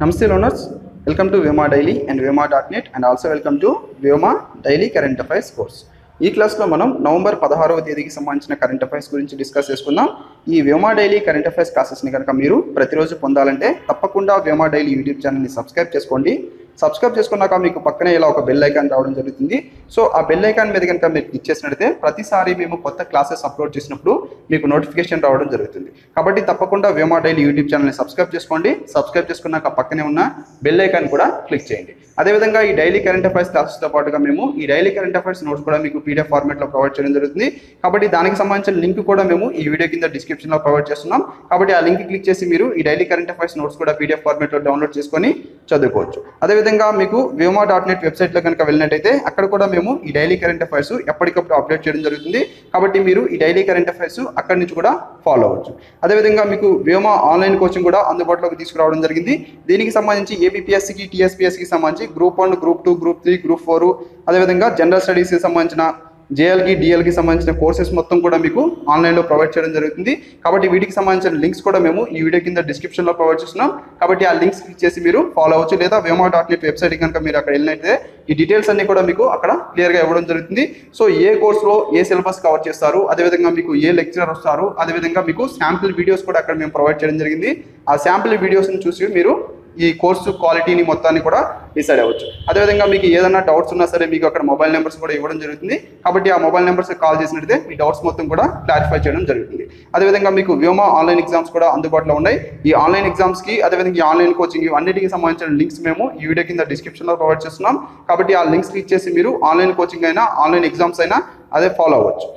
నమస్తే learners welcome to Vema daily and Vema dot net and also welcome to Vema daily current affairs course ఈ క్లాస్లో మనం November పదహారవ తేదీకి సంబంధించిన కరెంట్ అఫైర్స్ గురించి డిస్కస్ చేసుకుందాం. ఈ వేమా డైలీ కరెంట్ అఫైర్స్ క్లాసెస్ని కనుక మీరు ప్రతిరోజు పొందాలంటే తప్పకుండా వేమా డైలీ యూట్యూబ్ ఛానల్ని సబ్స్క్రైబ్ చేసుకోండి. సబ్స్క్రైబ్ చేసుకున్నాక మీకు పక్కనే ఇలా ఒక బెల్ ఐకాన్ రావడం జరుగుతుంది. సో ఆ బెల్ ఐకాన్ మీద కనుక మీరు క్లిక్ చేసినట్లయితే ప్రతిసారి మేము కొత్త క్లాసెస్ అప్లోడ్ చేసినప్పుడు మీకు నోటిఫికేషన్ రావడం జరుగుతుంది. కాబట్టి తప్పకుండా వేమా డైలీ యూట్యూబ్ ఛానల్ని సబ్స్క్రైబ్ చేసుకోండి. సబ్స్క్రైబ్ చేసుకున్నాక పక్కనే ఉన్న బెల్ ఐకాన్ కూడా క్లిక్ చేయండి. అదేవిధంగా ఈ డైలీ కరెంట్ అఫైర్స్ క్లాసెస్తో పాటుగా మేము ఈ డైలీ కరెంట్ అఫైర్స్ నోట్స్ కూడా మీకు పీడిఎఫ్ ఫార్మాట్లో ప్రొవైడ్ చేయడం జరుగుతుంది. కాబట్టి దానికి సంబంధించిన లింక్ కూడా మేము ఈ వీడియో కింద డిస్క్రిప్షన్లో ప్రొవైడ్ చేస్తున్నాం. కాబట్టి ఆ లింక్ క్లిక్ చేసి మీరు ఈ డైలీ కరెంట్ అఫైర్స్ నోట్స్ కూడా పీడిఎఫ్ ఫార్మాట్లో డౌన్లోడ్ చేసుకొని చదువుకోవచ్చు. అదేవిధంగా మీకు వ్యూమా డాట్ నెట్ వెబ్సైట్లో కనుక వెళ్ళినట్టయితే అక్కడ కూడా మేము ఈ డైలీ కరెంట్ అఫైర్స్ ఎప్పటికప్పుడు అప్డేట్ చేయడం జరుగుతుంది. కాబట్టి మీరు ఈ డైలీ కరెంట్ అఫైర్స్ అక్కడి నుంచి కూడా ఫాలో అవ్వచ్చు. అదేవిధంగా మీకు వ్యూమా ఆన్లైన్ కోచింగ్ కూడా అందుబాటులోకి తీసుకురావడం జరిగింది. దీనికి సంబంధించి ఏబిపిఎస్సికి టీఎస్పీఎస్సికి సంబంధించి group one group two group three group four అదేవిధంగా జనరల్ స్టడీస్కి సంబంధించిన జేఎల్కి డిఎల్కి సంబంధించిన కోర్సెస్ మొత్తం కూడా మీకు ఆన్లైన్లో ప్రొవైడ్ చేయడం జరుగుతుంది. కాబట్టి వీటికి సంబంధించిన లింక్స్ కూడా మేము ఈ వీడియో కింద డిస్క్రిప్షన్లో ప్రొవైడ్ చేస్తున్నాం. కాబట్టి ఆ లింక్స్ క్లిక్ చేసి మీరు ఫాలో అవ్వచ్చు. లేదా వేమా డాట్ నెట్ వెబ్సైట్ కనుక మీరు అక్కడ వెళ్ళినట్లయితే ఈ డీటెయిల్స్ అన్ని కూడా మీకు అక్కడ క్లియర్గా ఇవ్వడం జరుగుతుంది. సో ఏ కోర్సులో ఏ సిలబస్ కవర్ చేస్తారు అదేవిధంగా మీకు ఏ లెక్చరర్ వస్తారు అదేవిధంగా మీకు శాంపిల్ వీడియోస్ కూడా అక్కడ మేము ప్రొవైడ్ చేయడం జరిగింది. ఆ శాంపిల్ వీడియోస్ని చూసి మీరు ఈ కోర్సు క్వాలిటీని మొత్తాన్ని కూడా డిసైడ్ అవ్వచ్చు. అదేవిధంగా మీకు ఏదైనా డౌట్స్ ఉన్నా సరే మీకు అక్కడ మొబైల్ నెంబర్స్ కూడా ఇవ్వడం జరుగుతుంది. కాబట్టి ఆ మొబైల్ నెంబర్స్ కాల్ చేసినట్లయితే మీ డౌట్స్ మొత్తం కూడా క్లారిఫై చేయడం జరుగుతుంది. అదేవిధంగా మీకు వ్యోమా ఆన్లైన్ ఎగ్జామ్స్ కూడా అందుబాటులో ఉన్నాయి. ఈ ఆన్లైన్ ఎగ్జామ్స్కి అదేవిధంగా ఈ ఆన్లైన్ కోచింగ్ అన్నిటికి సంబంధించిన లింక్స్ మేము ఈ వీడియో కింద డిస్క్రిప్షన్లో ప్రొవైడ్ చేస్తున్నాం. కాబట్టి ఆ లింక్స్ క్లిక్ చేసి మీరు ఆన్లైన్ కోచింగ్ అయినా ఆన్లైన్ ఎగ్జామ్స్ అయినా అదే ఫాలో అవ్వచ్చు.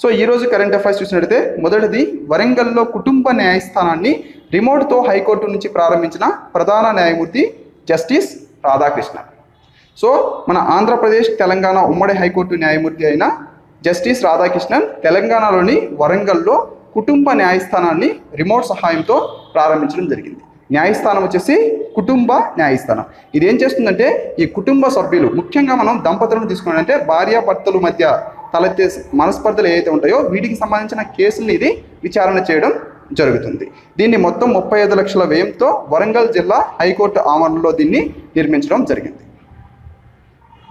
సో ఈ రోజు కరెంట్ అఫైర్స్ చూసినట్లయితే మొదటిది వరంగల్లో కుటుంబ న్యాయస్థానాన్ని రిమోట్తో హైకోర్టు నుంచి ప్రారంభించిన ప్రధాన న్యాయమూర్తి జస్టిస్ రాధాకృష్ణ. సో మన ఆంధ్రప్రదేశ్ తెలంగాణ ఉమ్మడి హైకోర్టు న్యాయమూర్తి అయిన జస్టిస్ రాధాకృష్ణన్ తెలంగాణలోని వరంగల్లో కుటుంబ న్యాయస్థానాన్ని రిమోట్ సహాయంతో ప్రారంభించడం జరిగింది. న్యాయస్థానం వచ్చేసి కుటుంబ న్యాయస్థానం. ఇది ఏం చేస్తుందంటే ఈ కుటుంబ సభ్యులు ముఖ్యంగా మనం దంపతులను తీసుకున్నాడంటే భార్యాభర్తల మధ్య తలెత్తే మనస్పర్ధలు ఏవైతే ఉంటాయో వీటికి సంబంధించిన కేసుల్ని ఇది విచారణ చేయడం జరుగుతుంది. దీన్ని మొత్తం ముప్పై ఐదు లక్షల వ్యయంతో వరంగల్ జిల్లా హైకోర్టు ఆవరణలో దీన్ని నిర్మించడం జరిగింది.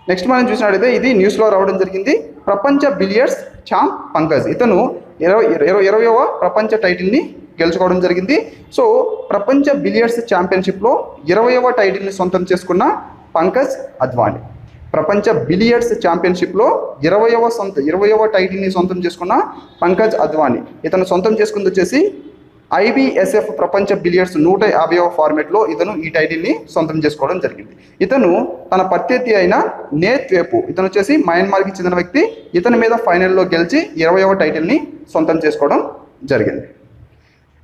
నెక్స్ట్ మనం చూసినట్లయితే ఇది న్యూస్లో రావడం జరిగింది. ప్రపంచ బిలియర్స్ ఛాంప్ పంకజ్ ఇతను ఇరవై ఇరవై ఇరవయవ ప్రపంచ టైటిల్ని గెలుచుకోవడం జరిగింది. సో ప్రపంచ బిలియర్స్ ఛాంపియన్షిప్లో ఇరవయవ టైటిల్ని సొంతం చేసుకున్న పంకజ్ అద్వానీ. ప్రపంచ బిలియర్డ్స్ ఛాంపియన్షిప్లో ఇరవయవ సొంత ఇరవయవ టైటిల్ని సొంతం చేసుకున్న పంకజ్ అద్వానీ. ఇతను సొంతం చేసుకుంది వచ్చేసి ఐబిఎస్ఎఫ్ ప్రపంచ బిలియర్డ్స్ నూట యాభైవ ఫార్మేట్లో ఇతను ఈ టైటిల్ని సొంతం చేసుకోవడం జరిగింది. ఇతను తన ప్రత్యర్థి అయిన నేత్ వేపు ఇతను వచ్చేసి మయన్మార్కి చెందిన వ్యక్తి ఇతని మీద ఫైనల్లో గెలిచి ఇరవైవ టైటిల్ని సొంతం చేసుకోవడం జరిగింది.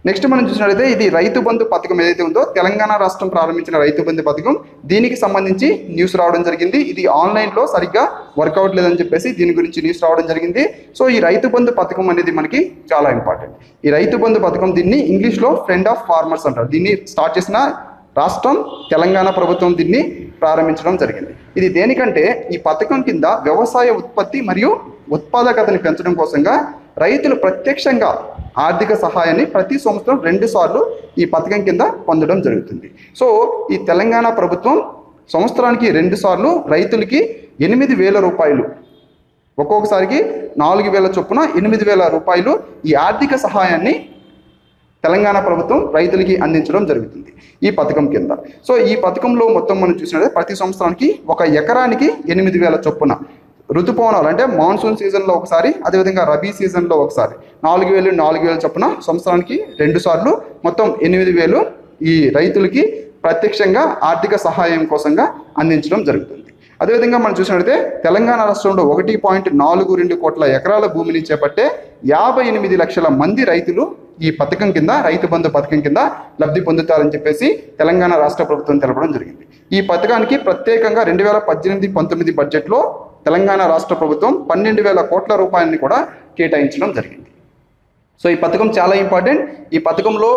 నెక్స్ట్ మనం చూసినట్లయితే ఇది రైతు బంధు పథకం ఏదైతే ఉందో తెలంగాణ రాష్ట్రం ప్రారంభించిన రైతు బంధు పథకం. దీనికి సంబంధించి న్యూస్ రావడం జరిగింది. ఇది ఆన్లైన్లో సరిగ్గా వర్కౌట్ లేదని చెప్పేసి దీని గురించి న్యూస్ రావడం జరిగింది. సో ఈ రైతు బంధు పథకం అనేది మనకి చాలా ఇంపార్టెంట్ ఈ రైతు బంధు పథకం దీన్ని ఇంగ్లీష్లో ఫ్రెండ్ ఆఫ్ ఫార్మర్స్ అంటారు. దీన్ని స్టార్ట్ చేసిన రాష్ట్రం తెలంగాణ ప్రభుత్వం దీన్ని ప్రారంభించడం జరిగింది. ఇది దేనికంటే ఈ పథకం కింద వ్యవసాయ ఉత్పత్తి మరియు ఉత్పాదకతని పెంచడం కోసంగా రైతులు ప్రత్యక్షంగా ఆర్థిక సహాయాన్ని ప్రతి సంవత్సరం రెండు సార్లు ఈ పథకం కింద పొందడం జరుగుతుంది. సో ఈ తెలంగాణ ప్రభుత్వం సంవత్సరానికి రెండు సార్లు రైతులకి ఎనిమిది వేల రూపాయలు ఒక్కొక్కసారికి నాలుగు వేల చొప్పున ఎనిమిది వేల రూపాయలు ఈ ఆర్థిక సహాయాన్ని తెలంగాణ ప్రభుత్వం రైతులకి అందించడం జరుగుతుంది ఈ పథకం కింద. సో ఈ పథకంలో మొత్తం మనం చూసినట్లయితే ప్రతి సంవత్సరానికి ఒక ఎకరానికి ఎనిమిది వేల చొప్పున ఋతుపవనాలు అంటే మాన్సూన్ సీజన్లో ఒకసారి అదేవిధంగా రబీ సీజన్లో ఒకసారి. నాలుగు వేలు నాలుగు వేలు చొప్పున సంవత్సరానికి రెండు సార్లు మొత్తం ఎనిమిది వేలు ఈ రైతులకి ప్రత్యక్షంగా ఆర్థిక సహాయం కోసంగా అందించడం జరుగుతుంది. అదేవిధంగా మనం చూసినట్లయితే తెలంగాణ రాష్ట్రంలో ఒకటి పాయింట్ నాలుగు రెండు కోట్ల ఎకరాల భూమిని చేపట్టే యాభై ఎనిమిది లక్షల మంది రైతులు ఈ పథకం కింద రైతు బంధు పథకం కింద లబ్ధి పొందుతారని చెప్పేసి తెలంగాణ రాష్ట్ర ప్రభుత్వం తెలపడం జరిగింది. ఈ పథకానికి ప్రత్యేకంగా రెండు వేల పద్దెనిమిది పంతొమ్మిది బడ్జెట్లో తెలంగాణ రాష్ట్ర ప్రభుత్వం పన్నెండు వేల కోట్ల రూపాయలని కూడా కేటాయించడం జరిగింది. సో ఈ పథకం చాలా ఇంపార్టెంట్. ఈ పథకంలో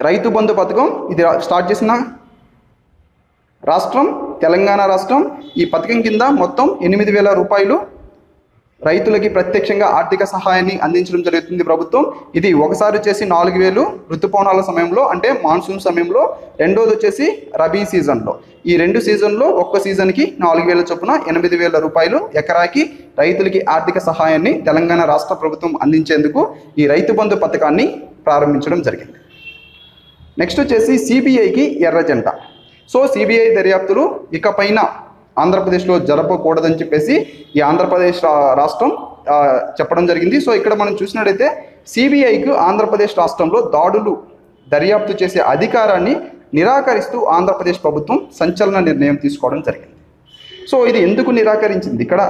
రైతు బంధు పథకం ఇది స్టార్ట్ చేసిన రాష్ట్రం తెలంగాణ రాష్ట్రం ఈ పథకం కింద మొత్తం ఎనిమిది వేల రూపాయలు రైతులకి ప్రత్యక్షంగా ఆర్థిక సహాయాన్ని అందించడం జరుగుతుంది ప్రభుత్వం. ఇది ఒకసారి వచ్చేసి నాలుగు వేలు ఋతుపవనాల సమయంలో అంటే మాన్సూన్ సమయంలో రెండోది వచ్చేసి రబీ సీజన్లో. ఈ రెండు సీజన్లో ఒక్క సీజన్కి నాలుగు వేల చొప్పున ఎనిమిది వేల రూపాయలు ఎకరాకి రైతులకి ఆర్థిక సహాయాన్ని తెలంగాణ రాష్ట్ర ప్రభుత్వం అందించేందుకు ఈ రైతు బంధు పథకాన్ని ప్రారంభించడం జరిగింది. నెక్స్ట్ వచ్చేసి సిబిఐకి ఎర్రజెండా సో సిబిఐ దర్యాప్తులు ఇకపైన ఆంధ్రప్రదేశ్లో జరపకూడదని చెప్పేసి ఈ ఆంధ్రప్రదేశ్ రాష్ట్రం చెప్పడం జరిగింది. సో ఇక్కడ మనం చూసినట్టయితే సిబిఐకు ఆంధ్రప్రదేశ్ రాష్ట్రంలో దాడులు దర్యాప్తు చేసే అధికారాన్ని నిరాకరిస్తూ ఆంధ్రప్రదేశ్ ప్రభుత్వం సంచలన నిర్ణయం తీసుకోవడం జరిగింది. సో ఇది ఎందుకు నిరాకరించింది? ఇక్కడ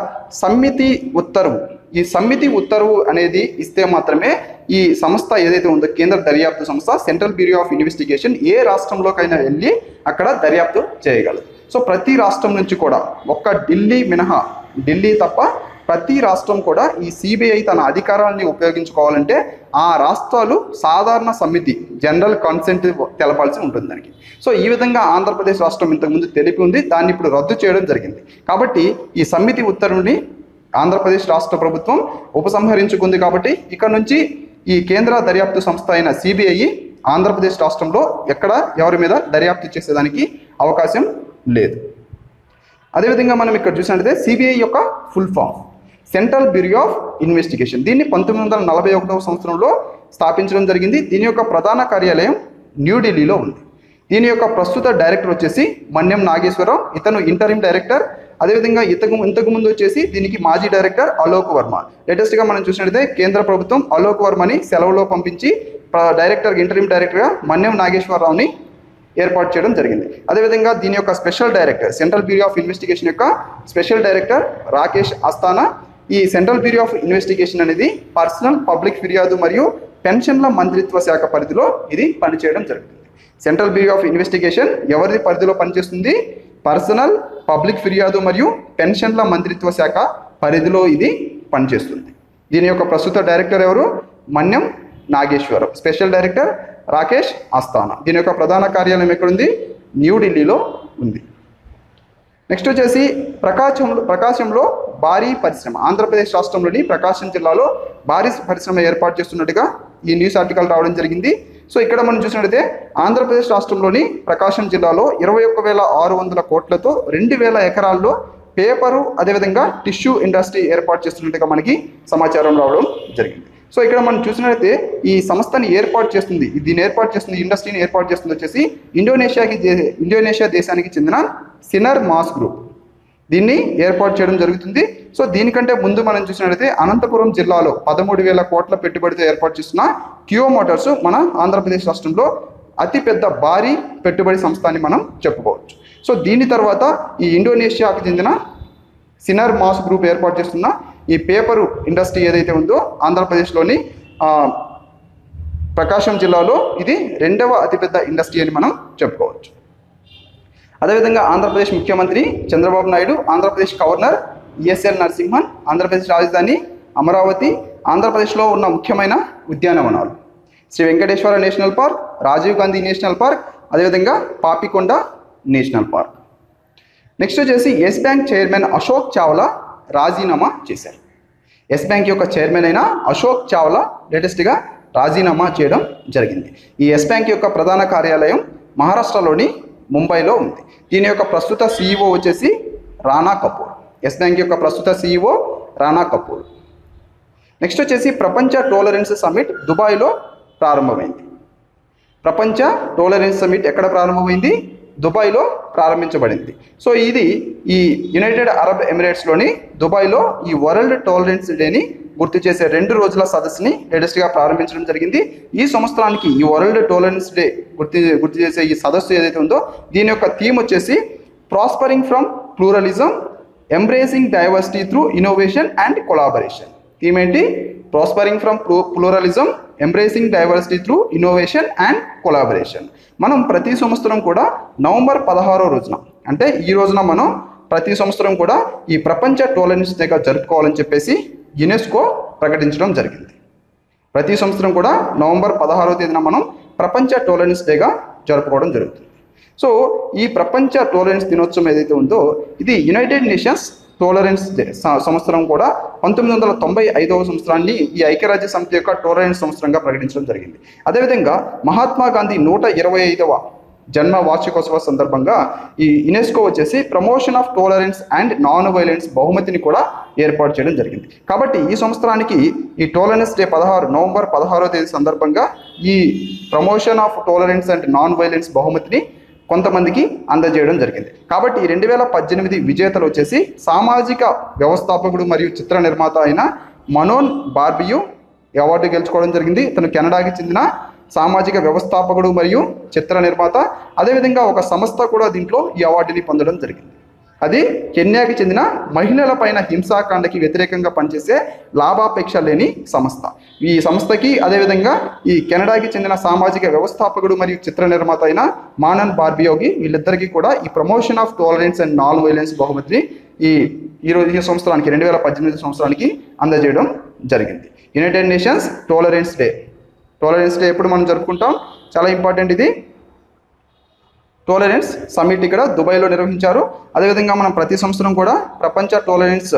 సమ్మితి ఉత్తర్వు. ఈ సమ్మితి ఉత్తర్వు అనేది ఇస్తే మాత్రమే ఈ సంస్థ ఏదైతే ఉందో కేంద్ర దర్యాప్తు సంస్థ సెంట్రల్ బ్యూరో ఆఫ్ ఇన్వెస్టిగేషన్ ఏ రాష్ట్రంలోకైనా వెళ్ళి అక్కడ దర్యాప్తు చేయగలదు. సో ప్రతి రాష్ట్రం నుంచి కూడా ఒక్క ఢిల్లీ మినహా ఢిల్లీ తప్ప ప్రతి రాష్ట్రం కూడా ఈ సిబిఐ తన అధికారాన్ని ఉపయోగించుకోవాలంటే ఆ రాష్ట్రాలు సాధారణ సమితి జనరల్ కన్సెంట్ తెలపాల్సి ఉంటుంది దానికి. సో ఈ విధంగా ఆంధ్రప్రదేశ్ రాష్ట్రం ఇంతకుముందు తెలిపి ఉంది దాన్ని ఇప్పుడు రద్దు చేయడం జరిగింది. కాబట్టి ఈ సమితి ఉత్తర్వుని ఆంధ్రప్రదేశ్ రాష్ట్ర ప్రభుత్వం ఉపసంహరించుకుంది కాబట్టి ఇక్కడ నుంచి ఈ కేంద్ర దర్యాప్తు సంస్థ అయిన సిబిఐ ఆంధ్రప్రదేశ్ రాష్ట్రంలో ఎక్కడ ఎవరి మీద దర్యాప్తు చేసేదానికి అవకాశం లేదు. అదేవిధంగా మనం ఇక్కడ చూసినట్లయితే సిబిఐ యొక్క full form central bureau of investigation దీన్ని పంతొమ్మిది వందల నలభై ఒకటవ సంవత్సరంలో స్థాపించడం జరిగింది. దీని యొక్క ప్రధాన కార్యాలయం న్యూఢిల్లీలో ఉంది. దీని యొక్క ప్రస్తుత డైరెక్టర్ వచ్చేసి మన్యం నాగేశ్వరరావు. ఇతను ఇంటరిమ్ డైరెక్టర్ అదేవిధంగా ఇతకు ఇంతకు ముందు వచ్చేసి దీనికి మాజీ డైరెక్టర్ అలోక్ వర్మ. లేటెస్ట్గా మనం చూసినట్లయితే కేంద్ర ప్రభుత్వం అలోక్ వర్మని సెలవులో పంపించి డైరెక్టర్ ఇంటరిమ్ డైరెక్టర్గా మన్యం నాగేశ్వరరావుని ఏర్పాటు చేయడం జరిగింది. అదేవిధంగా దీని యొక్క special director central bureau of investigation యొక్క స్పెషల్ డైరెక్టర్ రాకేష్ అస్తానా ఈ సెంట్రల్ బ్యూరో ఆఫ్ ఇన్వెస్టిగేషన్ అనేది పర్సనల్ పబ్లిక్ ఫిర్యాదు మరియు పెన్షన్ల మంత్రిత్వ శాఖ పరిధిలో ఇది పనిచేయడం జరుగుతుంది. సెంట్రల్ బ్యూరో ఆఫ్ ఇన్వెస్టిగేషన్ ఎవరి పరిధిలో పనిచేస్తుంది? పర్సనల్ పబ్లిక్ ఫిర్యాదు మరియు పెన్షన్ల మంత్రిత్వ శాఖ పరిధిలో ఇది పనిచేస్తుంది. దీని యొక్క ప్రస్తుత డైరెక్టర్ ఎవరు? Manyam Nageswaram special director Rakesh Asthana. దీని యొక్క ప్రధాన కార్యాలయం ఎక్కడుంది? న్యూఢిల్లీలో ఉంది. నెక్స్ట్ వచ్చేసి ప్రకాశంలో ప్రకాశంలో భారీ పరిశ్రమ. ఆంధ్రప్రదేశ్ రాష్ట్రంలోని ప్రకాశం జిల్లాలో భారీ పరిశ్రమ ఏర్పాటు చేస్తున్నట్టుగా ఈ న్యూస్ ఆర్టికల్ రావడం జరిగింది. సో ఇక్కడ మనం చూసినట్లయితే ఆంధ్రప్రదేశ్ రాష్ట్రంలోని ప్రకాశం జిల్లాలో ఇరవై ఒక్క వేల ఆరు వందల కోట్లతో రెండు వేల ఎకరాల్లో పేపరు అదేవిధంగా టిష్యూ ఇండస్ట్రీ ఏర్పాటు చేస్తున్నట్టుగా మనకి సమాచారం రావడం జరిగింది. సో ఇక్కడ మనం చూసినట్లయితే ఈ సంస్థని ఏర్పాటు చేస్తుంది. దీన్ని ఏర్పాటు చేస్తుంది ఇండస్ట్రీని ఏర్పాటు చేస్తుంది వచ్చేసి ఇండోనేషియాకి ఇండోనేషియా దేశానికి చెందిన సినర్ మాస్ గ్రూప్. దీన్ని ఏర్పాటు చేయడం జరుగుతుంది. సో దీనికంటే ముందు మనం చూసినట్లయితే అనంతపురం జిల్లాలో పదమూడు వేల కోట్ల పెట్టుబడితో ఏర్పాటు చేస్తున్న కియో మోటార్స్ మన ఆంధ్రప్రదేశ్ రాష్ట్రంలో అతిపెద్ద భారీ పెట్టుబడి సంస్థ అని మనం చెప్పుకోవచ్చు. సో దీని తర్వాత ఈ ఇండోనేషియాకు చెందిన సినర్ మాస్ గ్రూప్ ఏర్పాటు చేస్తున్న ఈ పేపరు ఇండస్ట్రీ ఏదైతే ఉందో ఆంధ్రప్రదేశ్లోని ప్రకాశం జిల్లాలో ఇది రెండవ అతిపెద్ద ఇండస్ట్రీ అని మనం చెప్పుకోవచ్చు. అదేవిధంగా ఆంధ్రప్రదేశ్ ముఖ్యమంత్రి చంద్రబాబు నాయుడు ఆంధ్రప్రదేశ్ గవర్నర్ ఈఎస్ఎల్ నరసింహన్ ఆంధ్రప్రదేశ్ రాజధాని అమరావతి ఆంధ్రప్రదేశ్లో ఉన్న ముఖ్యమైన ఉద్యానవనాలు. Shri Venkateswara national park Rajiv Gandhi national park అదేవిధంగా పాపికొండ నేషనల్ పార్క్. నెక్స్ట్ వచ్చేసి yes bank chairman Ashok Chawla రాజీనామా చేశారు. ఎస్ బ్యాంక్ యొక్క చైర్మన్ అయిన అశోక్ చావ్లా లేటెస్ట్గా రాజీనామా చేయడం జరిగింది. ఈ ఎస్ బ్యాంక్ యొక్క ప్రధాన కార్యాలయం మహారాష్ట్రలోని ముంబైలో ఉంది. దీని యొక్క ప్రస్తుత సీఈఓ వచ్చేసి రానా కపూర్. ఎస్ బ్యాంక్ యొక్క ప్రస్తుత సీఈఓ రానా కపూర్. నెక్స్ట్ వచ్చేసి ప్రపంచ టోలరెన్స్ సమ్మిట్ దుబాయ్లో ప్రారంభమైంది. ప్రపంచ టోలరెన్స్ సమ్మిట్ ఎక్కడ ప్రారంభమైంది? దుబాయ్లో ప్రారంభించబడింది. సో ఇది ఈ యునైటెడ్ అరబ్ ఎమిరేట్స్లోని దుబాయ్లో ఈ వరల్డ్ టాలరెన్స్ డేని గుర్తు చేసే రెండు రోజుల సదస్సుని లేటెస్ట్గా ప్రారంభించడం జరిగింది. ఈ సంవత్సరానికి ఈ వరల్డ్ టాలరెన్స్ డే గుర్తు గుర్తు చేసే ఈ సదస్సు ఏదైతే ఉందో దీని యొక్క థీమ్ వచ్చేసి prospering from pluralism embracing diversity through innovation and collaboration theme ఏంటి? Prospering from pluralism embracing diversity through innovation and collaboration మనం ప్రతి సంవత్సరం కూడా నవంబర్ పదహారో రోజున అంటే ఈ రోజున మనం ప్రతి సంవత్సరం కూడా ఈ ప్రపంచ టోలరెన్స్ డేగా జరుపుకోవాలని చెప్పేసి యునెస్కో ప్రకటించడం జరిగింది. ప్రతి సంవత్సరం కూడా నవంబర్ పదహారో తేదీన మనం ప్రపంచ టోలరెన్స్ డేగా జరుపుకోవడం జరుగుతుంది. సో ఈ ప్రపంచ టోలరెన్స్ దినోత్సవం ఏదైతే ఉందో ఇది యునైటెడ్ నేషన్స్ టోలరెన్స్ డే సంవత్సరం కూడా పంతొమ్మిది వందల తొంభై ఐదవ సంవత్సరాన్ని ఈ ఐక్యరాజ్య సమితి యొక్క టోలరెన్స్ సంవత్సరంగా ప్రకటించడం జరిగింది. అదేవిధంగా మహాత్మా గాంధీ నూట ఇరవై ఐదవ జన్మ వార్షికోత్సవ సందర్భంగా ఈ యునెస్కో వచ్చేసి promotion of tolerance and non violence బహుమతిని కూడా ఏర్పాటు చేయడం జరిగింది. కాబట్టి ఈ సంవత్సరానికి ఈ టోలరెన్స్ డే పదహారు నవంబర్ పదహారో తేదీ సందర్భంగా ఈ promotion of tolerance and non violence బహుమతిని కొంతమందికి అందజేయడం జరిగింది. కాబట్టి రెండు వేల పద్దెనిమిది విజేతలు వచ్చేసి సామాజిక వ్యవస్థాపకుడు మరియు చిత్ర నిర్మాత అయిన మనోన్ బార్బియు అవార్డు గెలుచుకోవడం జరిగింది. ఇతను కెనడాకి చెందిన సామాజిక వ్యవస్థాపకుడు మరియు చిత్ర నిర్మాత. అదేవిధంగా ఒక సంస్థ కూడా దీంట్లో ఈ అవార్డుని పొందడం జరిగింది. అది కెన్యాకి చెందిన మహిళల పైన హింసాకాండకి వ్యతిరేకంగా పనిచేసే లాభాపేక్ష లేని సంస్థ. ఈ సంస్థకి అదేవిధంగా ఈ కెనడాకి చెందిన సామాజిక వ్యవస్థాపకుడు మరియు చిత్ర నిర్మాత అయిన మానన్ బార్బియోగి వీళ్ళిద్దరికీ కూడా ఈ promotion of tolerance and non violence బహుమతిని ఈ ఈ రోజు ఈ సంవత్సరానికి రెండు వేల పద్దెనిమిది సంవత్సరానికి అందజేయడం జరిగింది. United Nations tolerance day. Tolerance day ఎప్పుడు మనం జరుపుకుంటాం? చాలా ఇంపార్టెంట్ ఇది. టోలరెన్స్ సమ్మిట్ ఇక్కడ దుబాయ్లో నిర్వహించారు. అదేవిధంగా మనం ప్రతి సంవత్సరం కూడా ప్రపంచ టోలరెన్స్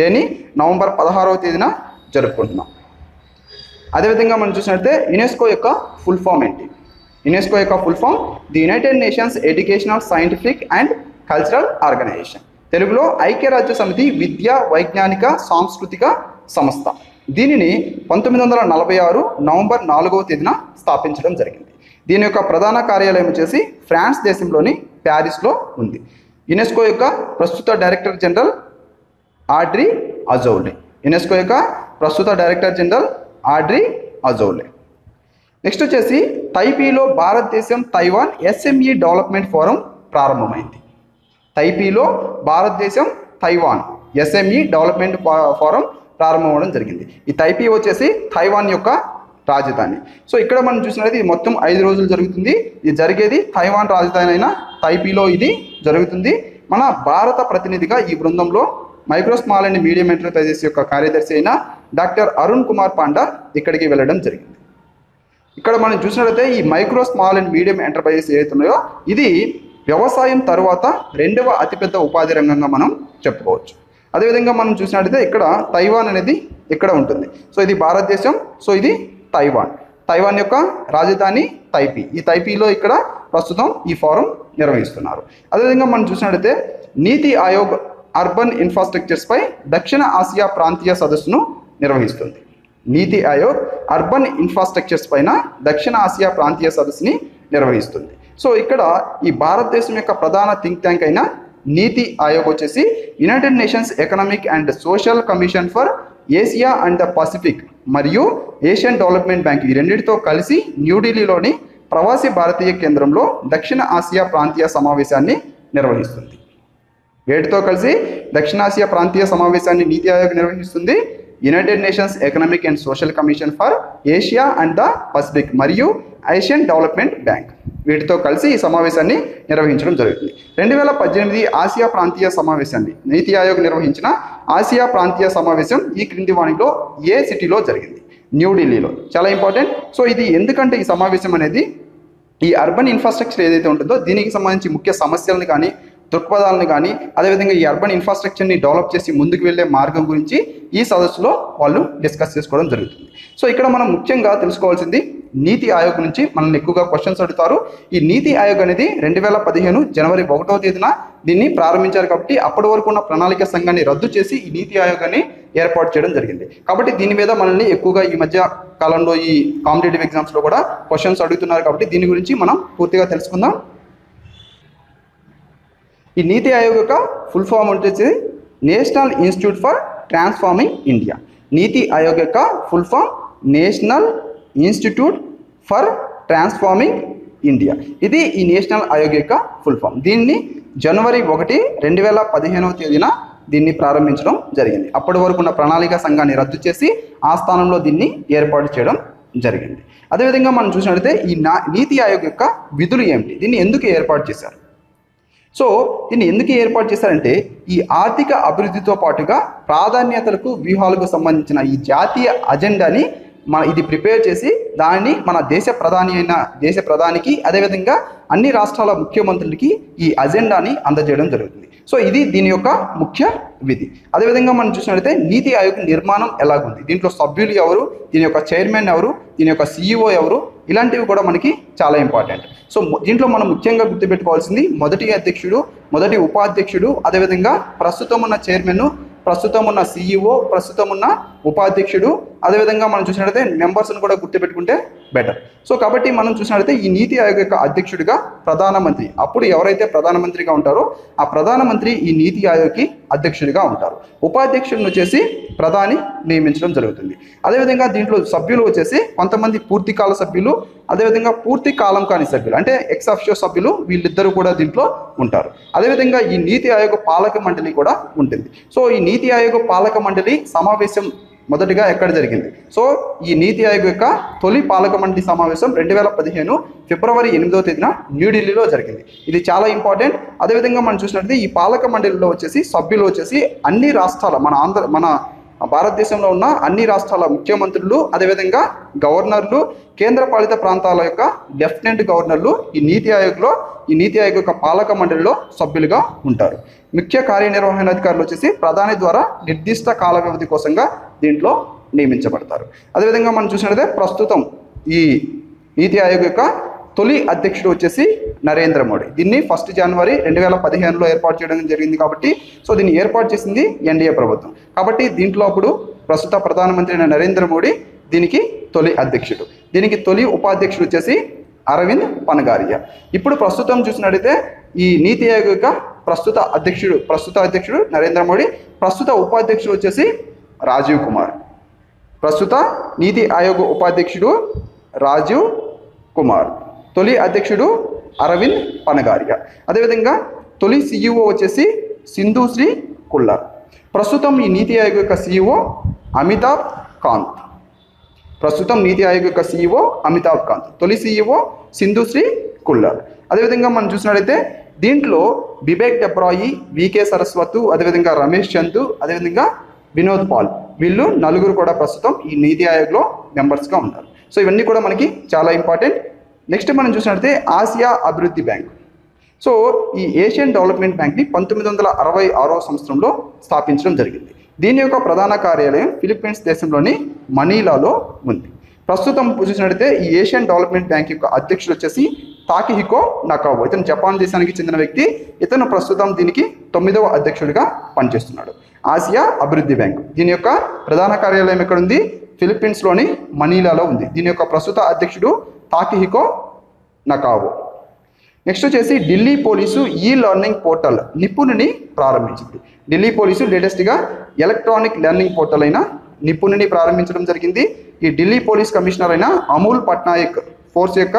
డేని నవంబర్ పదహారవ తేదీన జరుపుకుంటున్నాం. అదేవిధంగా మనం చూసినట్లయితే యునెస్కో యొక్క ఫుల్ ఫామ్ ఏంటి? యునెస్కో యొక్క full form the United Nations educational scientific and cultural organization. తెలుగులో ఐక్యరాజ్య సమితి విద్యా వైజ్ఞానిక సాంస్కృతిక సంస్థ. దీనిని పంతొమ్మిది వందల నలభై ఆరు నవంబర్ నాలుగవ తేదీన స్థాపించడం జరిగింది. దీని యొక్క ప్రధాన కార్యాలయం వచ్చేసి ఫ్రాన్స్ దేశంలోని ప్యారిస్లో ఉంది. యునెస్కో యొక్క ప్రస్తుత director general Audrey Azoulay. UNESCO యొక్క ప్రస్తుత director general Audrey Azoulay. Next వచ్చేసి తైపీలో భారతదేశం తైవాన్ ఎస్ఎంఈ డెవలప్మెంట్ ఫోరం ప్రారంభమైంది. తైపీలో భారతదేశం తైవాన్ ఎస్ఎంఈ డెవలప్మెంట్ ఫోరం ప్రారంభం అవ్వడం జరిగింది. ఈ తైపీ వచ్చేసి తైవాన్ యొక్క రాజధాని. సో ఇక్కడ మనం చూసినట్లయితే మొత్తం ఐదు రోజులు జరుగుతుంది. ఇది జరిగేది తైవాన్ రాజధాని అయిన తైపీలో ఇది జరుగుతుంది. మన భారత ప్రతినిధిగా ఈ బృందంలో micro small and medium enterprises యొక్క కార్యదర్శి అయిన డాక్టర్ అరుణ్ కుమార్ పాండా ఇక్కడికి వెళ్ళడం జరిగింది. ఇక్కడ మనం చూసినట్లయితే ఈ micro small and medium enterprises ఏవైతే ఉన్నాయో ఇది వ్యవసాయం తర్వాత రెండవ అతిపెద్ద ఉపాధి రంగంగా మనం చెప్పుకోవచ్చు. అదేవిధంగా మనం చూసినట్లయితే ఇక్కడ తైవాన్ అనేది ఇక్కడ ఉంటుంది. సో ఇది భారతదేశం సో ఇది తైవాన్. తైవాన్ యొక్క రాజధాని తైపీ. ఈ తైపీలో ఇక్కడ ప్రస్తుతం ఈ ఫోరం నిర్వహిస్తున్నారు. అదేవిధంగా మనం చూసినట్లయితే నీతి ఆయోగ్ అర్బన్ ఇన్ఫ్రాస్ట్రక్చర్స్పై దక్షిణ ఆసియా ప్రాంతీయ సదస్సును నిర్వహిస్తుంది. నీతి ఆయోగ్ అర్బన్ ఇన్ఫ్రాస్ట్రక్చర్స్ పైన దక్షిణ ఆసియా ప్రాంతీయ సదస్సుని నిర్వహిస్తుంది. సో ఇక్కడ ఈ భారతదేశం యొక్క ప్రధాన థింక్ ట్యాంక్ అయిన నీతి ఆయోగ్ వచ్చేసి United Nations economic and social commission for Asia and the Pacific మరియు ఏషియన్ డెవలప్మెంట్ బ్యాంక్ ఈ రెండింటితో కలిసి న్యూఢిల్లీలోని ప్రవాసీ భారతీయ కేంద్రంలో దక్షిణ ఆసియా ప్రాంతీయ సమావేశాన్ని నిర్వహిస్తుంది. వేటితో కలిసి దక్షిణాసియా ప్రాంతీయ సమావేశాన్ని నీతి ఆయోగ్ నిర్వహిస్తుంది. United Nations economic and social commission for Asia and the Pacific మరియు ఏషియన్ డెవలప్మెంట్ బ్యాంక్ వీటితో కలిసి ఈ సమావేశాన్ని నిర్వహించడం జరుగుతుంది. రెండు వేల పద్దెనిమిది ఆసియా ప్రాంతీయ సమావేశాన్ని నీతి ఆయోగ్ నిర్వహించిన ఆసియా ప్రాంతీయ సమావేశం ఈ క్రింది వాణిలో ఏ సిటీలో జరిగింది? న్యూఢిల్లీలో చాలా ఇంపార్టెంట్. సో ఇది ఎందుకంటే ఈ సమావేశం అనేది ఈ అర్బన్ ఇన్ఫ్రాస్ట్రక్చర్ ఏదైతే ఉంటుందో దీనికి సంబంధించి ముఖ్య సమస్యలను కానీ దృక్పథాలను కానీ అదేవిధంగా ఈ అర్బన్ ఇన్ఫ్రాస్ట్రక్చర్ని డెవలప్ చేసి ముందుకు వెళ్ళే మార్గం గురించి ఈ సదస్సులో వాళ్ళు డిస్కస్ చేసుకోవడం జరుగుతుంది. సో ఇక్కడ మనం ముఖ్యంగా తెలుసుకోవాల్సింది నీతి ఆయోగ్ నుంచి మనల్ని ఎక్కువగా క్వశ్చన్స్ అడుగుతారు. ఈ నీతి ఆయోగ్ అనేది రెండు వేల పదిహేను జనవరి ఒకటో తేదీన దీన్ని ప్రారంభించారు కాబట్టి అప్పటి వరకు ఉన్న ప్రణాళిక సంఘాన్ని రద్దు చేసి ఈ నీతి ఆయోగాన్ని ఏర్పాటు చేయడం జరిగింది. కాబట్టి దీని మీద మనల్ని ఎక్కువగా ఈ మధ్య కాలంలో ఈ కాంపిటేటివ్ ఎగ్జామ్స్లో కూడా క్వశ్చన్స్ అడుగుతున్నారు కాబట్టి దీని గురించి మనం పూర్తిగా తెలుసుకుందాం. ఈ నీతి ఆయోగ్ యొక్క ఫుల్ ఫామ్ వచ్చేసి national institute for transforming India NITI Aayog యొక్క full form national institute for transforming India ఇది ఈ నేషనల్ ఆయోగ్ యొక్క ఫుల్ ఫామ్ దీన్ని జనవరి ఒకటి రెండు వేల పదిహేనవ తేదీన దీన్ని ప్రారంభించడం జరిగింది. అప్పటి వరకు ఉన్న ప్రణాళిక సంఘాన్ని రద్దు చేసి ఆ స్థానంలో దీన్ని ఏర్పాటు చేయడం జరిగింది. అదేవిధంగా మనం చూసినట్లయితే ఈ నా నీతి ఆయోగ్ యొక్క విధులు ఏమిటి? దీన్ని ఎందుకు ఏర్పాటు చేశారు? సో దీన్ని ఎందుకు ఏర్పాటు చేశారంటే ఈ ఆర్థిక అభివృద్ధితో పాటుగా ప్రాధాన్యతలకు వ్యూహాలకు సంబంధించిన ఈ జాతీయ అజెండాని మన ఇది ప్రిపేర్ చేసి దాన్ని మన దేశ ప్రధాని అయిన దేశ ప్రధానికి అదేవిధంగా అన్ని రాష్ట్రాల ముఖ్యమంత్రులకి ఈ అజెండాని అందజేయడం జరుగుతుంది. సో ఇది దీని యొక్క ముఖ్య విధి. అదేవిధంగా మనం చూసినట్లయితే నీతి ఆయోగ్ నిర్మాణం ఎలాగుంది? దీంట్లో సభ్యులు ఎవరు? దీని యొక్క చైర్మన్ ఎవరు? దీని యొక్క సీఈఓ ఎవరు? ఇలాంటివి కూడా మనకి చాలా ఇంపార్టెంట్ సో దీంట్లో మనం ముఖ్యంగా గుర్తుపెట్టుకోవాల్సింది మొదటి అధ్యక్షుడు మొదటి ఉపాధ్యక్షుడు అదేవిధంగా ప్రస్తుతం ఉన్న చైర్మన్ ప్రస్తుతం ఉన్న సీఈఓ ప్రస్తుతం ఉన్న ఉపాధ్యక్షుడు అదేవిధంగా మనం చూసినట్లయితే మెంబర్స్ని కూడా గుర్తుపెట్టుకుంటే బెటర్ సో కాబట్టి మనం చూసినట్లయితే ఈ నీతి ఆయోగ్ యొక్క అధ్యక్షుడిగా ప్రధానమంత్రి అప్పుడు ఎవరైతే ప్రధానమంత్రిగా ఉంటారో ఆ ప్రధానమంత్రి ఈ నీతి ఆయోగ్కి అధ్యక్షుడిగా ఉంటారు. ఉపాధ్యక్షుడిని వచ్చేసి ప్రధాని నియమించడం జరుగుతుంది. అదేవిధంగా దీంట్లో సభ్యులు వచ్చేసి కొంతమంది పూర్తికాల సభ్యులు అదేవిధంగా పూర్తి కాలం కాని సభ్యులు అంటే ఎక్స్ అఫిషియో సభ్యులు వీళ్ళిద్దరూ కూడా దీంట్లో ఉంటారు. అదేవిధంగా ఈ నీతి ఆయోగ పాలక మండలి కూడా ఉంటుంది. సో ఈ నీతి ఆయోగ పాలక మండలి సమావేశం మొదటిగా ఎక్కడ జరిగింది? సో ఈ నీతి ఆయోగ్ యొక్క తొలి పాలక మండలి సమావేశం రెండు వేల పదిహేను ఫిబ్రవరి ఎనిమిదవ తేదీన న్యూఢిల్లీలో జరిగింది. ఇది చాలా ఇంపార్టెంట్. అదేవిధంగా మనం చూసినట్లయితే ఈ పాలక మండలిలో వచ్చేసి సభ్యులు వచ్చేసి అన్ని రాష్ట్రాల మన ఆంధ్ర మన భారతదేశంలో ఉన్న అన్ని రాష్ట్రాల ముఖ్యమంత్రులు అదేవిధంగా గవర్నర్లు కేంద్రపాలిత ప్రాంతాల యొక్క లెఫ్టినెంట్ గవర్నర్లు ఈ నీతి ఆయోగ్లో ఈ నీతి ఆయోగ్ యొక్క పాలక మండలిలో సభ్యులుగా ఉంటారు. ముఖ్య కార్యనిర్వహణాధికారులు వచ్చేసి ప్రధాని ద్వారా నిర్దిష్ట కాల వ్యవధి కోసంగా దీంట్లో నియమించబడతారు. అదేవిధంగా మనం చూసినట్లయితే ప్రస్తుతం ఈ నీతి ఆయోగ్ యొక్క తొలి అధ్యక్షుడు వచ్చేసి నరేంద్ర మోడీ. దీన్ని ఫస్ట్ జనవరి రెండు వేల పదిహేనులో ఏర్పాటు చేయడం జరిగింది కాబట్టి సో దీన్ని ఏర్పాటు చేసింది ఎన్డీఏ ప్రభుత్వం. కాబట్టి దీంట్లో అప్పుడు ప్రస్తుత ప్రధానమంత్రి అయిన నరేంద్ర మోడీ దీనికి తొలి అధ్యక్షుడు. దీనికి తొలి ఉపాధ్యక్షుడు వచ్చేసి అరవింద్ పనగారియా. ఇప్పుడు ప్రస్తుతం చూసినట్టయితే ఈ నీతి ఆయోగ్ యొక్క ప్రస్తుత అధ్యక్షుడు ప్రస్తుత అధ్యక్షుడు నరేంద్ర మోడీ ప్రస్తుత ఉపాధ్యక్షుడు వచ్చేసి రాజీవ్ కుమార్. ప్రస్తుత నీతి ఆయోగ్ ఉపాధ్యక్షుడు రాజీవ్ కుమార్. తొలి అధ్యక్షుడు అరవింద్ పనగారియ అదేవిధంగా తొలి సీఈఓ వచ్చేసి సింధుశ్రీ కుల్లార్. ప్రస్తుతం ఈ నీతి ఆయోగ్ యొక్క సీఈఓ అమితాబ్ కాంత్. ప్రస్తుతం నీతి ఆయోగ్ యొక్క సీఈఓ అమితాబ్ కాంత్. తొలి సీఈఓ సింధుశ్రీ కుల్లార్. అదేవిధంగా మనం చూసినట్లయితే దీంట్లో బిబేక్ డెబ్రాయి వికే సరస్వత్ అదేవిధంగా రమేష్ చంద్ అదేవిధంగా వినోద్ పాల్ వీళ్ళు నలుగురు కూడా ప్రస్తుతం ఈ నీతి ఆయోగ్లో మెంబర్స్గా ఉన్నారు. సో ఇవన్నీ కూడా మనకి చాలా ఇంపార్టెంట్ నెక్స్ట్ మనం చూసినట్లయితే ఆసియా అభివృద్ధి బ్యాంక్. సో ఈ ఏషియన్ డెవలప్మెంట్ బ్యాంక్ని పంతొమ్మిది వందల అరవై ఆరో సంవత్సరంలో స్థాపించడం జరిగింది. దీని యొక్క ప్రధాన కార్యాలయం ఫిలిప్పీన్స్ దేశంలోని మనీలాలో ఉంది. ప్రస్తుతం చూసినట్లయితే ఈ ఏషియన్ డెవలప్మెంట్ బ్యాంక్ యొక్క అధ్యక్షుడు వచ్చేసి తాకిహికో నకావో. ఇతను జపాన్ దేశానికి చెందిన వ్యక్తి. ఇతను ప్రస్తుతం దీనికి తొమ్మిదవ అధ్యక్షుడిగా పనిచేస్తున్నాడు. ఆసియా అభివృద్ధి బ్యాంక్. దీని యొక్క ప్రధాన కార్యాలయం ఎక్కడ ఉంది ఫిలిప్పీన్స్లోని మనీలాలో ఉంది. దీని యొక్క ప్రస్తుత అధ్యక్షుడు తాకిహికో నకావో. నెక్స్ట్ వచ్చేసి Delhi police e learning portal నిపుణుని ప్రారంభించింది. ఢిల్లీ పోలీసు లేటెస్ట్గా ఎలక్ట్రానిక్ లెర్నింగ్ పోర్టల్ అయిన నిపుణుని ప్రారంభించడం జరిగింది. ఈ ఢిల్లీ పోలీస్ కమిషనర్ అయిన అమూల్ పట్నాయక్ ఫోర్స్ యొక్క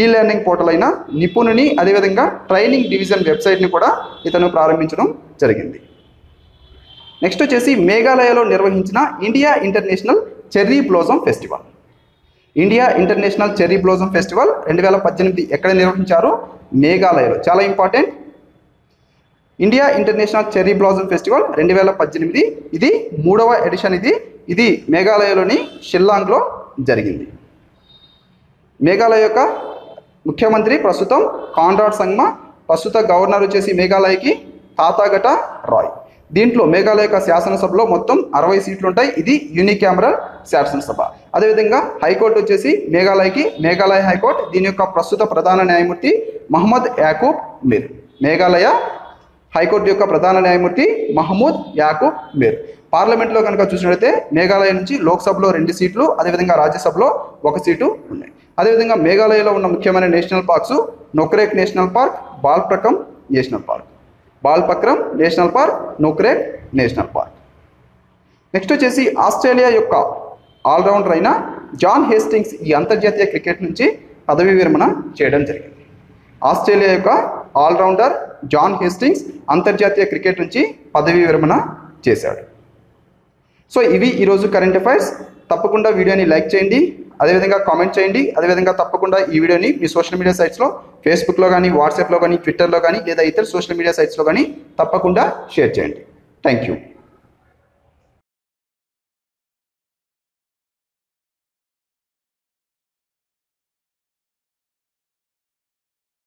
ఈ లెర్నింగ్ పోర్టల్ అయిన నిపుణుని అదేవిధంగా ట్రైనింగ్ డివిజన్ వెబ్సైట్ని కూడా ఇతను ప్రారంభించడం జరిగింది. నెక్స్ట్ వచ్చేసి మేఘాలయలో నిర్వహించిన India international cherry blossom festival India international cherry blossom festival రెండు వేల పద్దెనిమిది ఎక్కడ నిర్వహించారు? మేఘాలయలో. చాలా important. India international cherry blossom festival రెండు వేల పద్దెనిమిది. ఇది మూడవ ఎడిషన్ ఇది. ఇది మేఘాలయలోని షిల్లాంగ్లో జరిగింది. మేఘాలయ యొక్క ముఖ్యమంత్రి ప్రస్తుతం కాన్రాడ్ సంగ్మా ప్రస్తుత గవర్నర్ వచ్చేసి మేఘాలయకి తాతాగట రాయ్. దీంట్లో మేఘాలయ యొక్క శాసనసభలో మొత్తం అరవై సీట్లు ఉంటాయి ఇది యూనికామరల్ శాసనసభ. అదేవిధంగా హైకోర్టు వచ్చేసి మేఘాలయకి మేఘాలయ హైకోర్టు. దీని యొక్క ప్రస్తుత ప్రధాన న్యాయమూర్తి మహమ్మద్ యాకూబ్ మీర్. మేఘాలయ హైకోర్టు యొక్క ప్రధాన న్యాయమూర్తి మహమూద్ యాకూబ్ మీర్. పార్లమెంట్లో కనుక చూసినట్లయితే మేఘాలయ నుంచి లోక్సభలో రెండు సీట్లు అదేవిధంగా రాజ్యసభలో ఒక సీటు ఉన్నాయి. అదేవిధంగా మేఘాలయలో ఉన్న ముఖ్యమైన national parks Nokrek national park Balpakram national park. Balpakram national park Nokrek national park. Next వచ్చేసి ఆస్ట్రేలియా యొక్క ఆల్రౌండర్ అయిన జాన్ హేస్టింగ్స్ ఈ అంతర్జాతీయ క్రికెట్ నుంచి పదవి విరమణ చేయడం జరిగింది. ఆస్ట్రేలియా యొక్క ఆల్రౌండర్ జాన్ హేస్టింగ్స్ అంతర్జాతీయ క్రికెట్ నుంచి పదవి విరమణ చేశాడు. సో ఇవి ఈరోజు కరెంట్ అఫైర్స్. తప్పకుండా వీడియోని లైక్ చేయండి. అదేవిధంగా కామెంట్ చేయండి. అదేవిధంగా తప్పకుండా ఈ వీడియోని మీ సోషల్ మీడియా సైట్స్లో ఫేస్బుక్లో కానీ వాట్సాప్లో కానీ ట్విట్టర్లో కానీ లేదా ఇతర సోషల్ మీడియా సైట్స్లో కానీ తప్పకుండా షేర్ చేయండి. Thank you